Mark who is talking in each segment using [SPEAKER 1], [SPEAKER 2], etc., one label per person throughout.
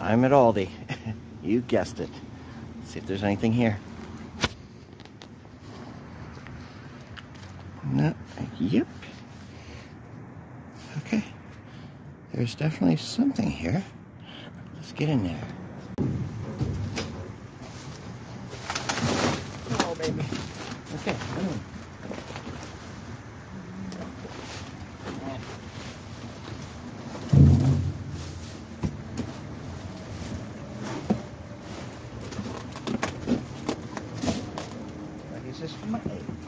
[SPEAKER 1] I'm at Aldi. you guessed it. Let's see if there's anything here. No, yep. Okay. There's definitely something here. Let's get in there. Oh, baby. Okay, come on.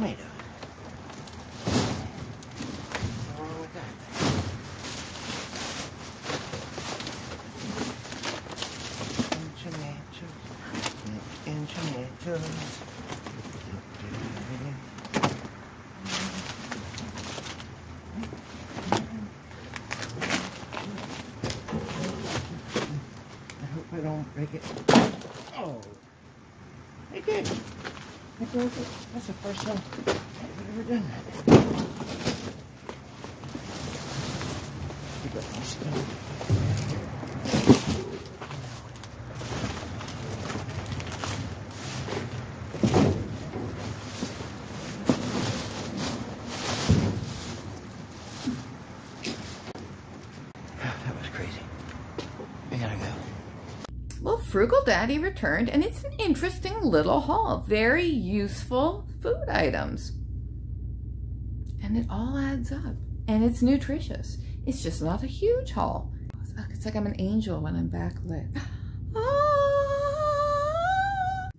[SPEAKER 1] Tomatoes. I hope I don't break it. Oh, I did. That's the first time I've ever done that. Pick up my stuff. That was crazy. I gotta go.
[SPEAKER 2] Well, Frugal Daddy returned, and it's an interesting little haul. Very useful food items. And it all adds up. And it's nutritious. It's just not a huge haul. It's like I'm an angel when I'm backlit. Ah!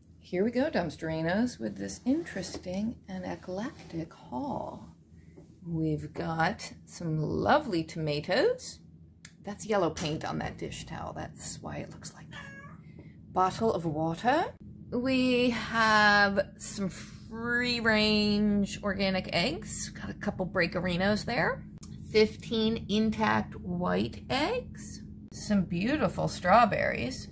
[SPEAKER 2] Here we go, Dumpsterinos, with this interesting and eclectic haul. We've got some lovely tomatoes. That's yellow paint on that dish towel. That's why it looks like that. Bottle of water. We have some free range organic eggs. Got a couple breakerinos there. 15 intact white eggs. Some beautiful strawberries.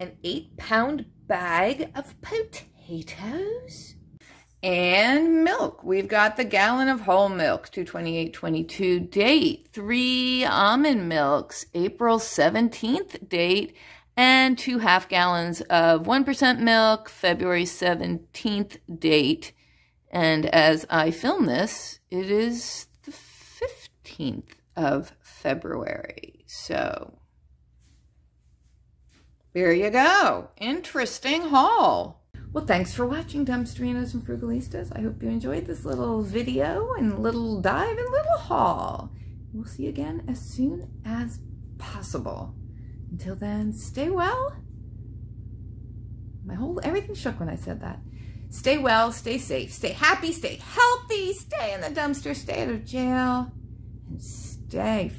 [SPEAKER 2] An eight pound bag of potatoes and milk. We've got the gallon of whole milk, 228.22 date. Three almond milks, April 17th date. and two half gallons of 1% milk, February 17th date. And as I film this, it is the 15th of February. So there you go. Interesting haul. Well, thanks for watching Dumpsterinos and Frugalistas. I hope you enjoyed this little video and little dive and little haul. We'll see you again as soon as possible. Until then, stay well. My whole, everything shook when I said that. Stay well, stay safe, stay happy, stay healthy, stay in the dumpster, stay out of jail, and stay